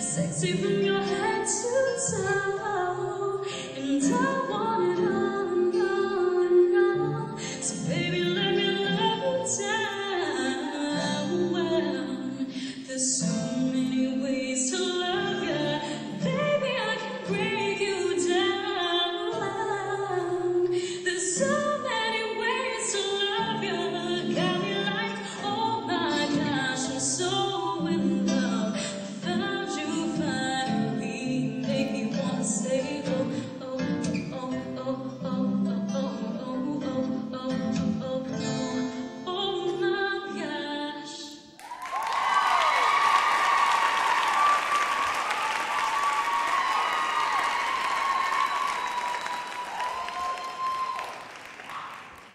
Sexy from your head to toe means I wanted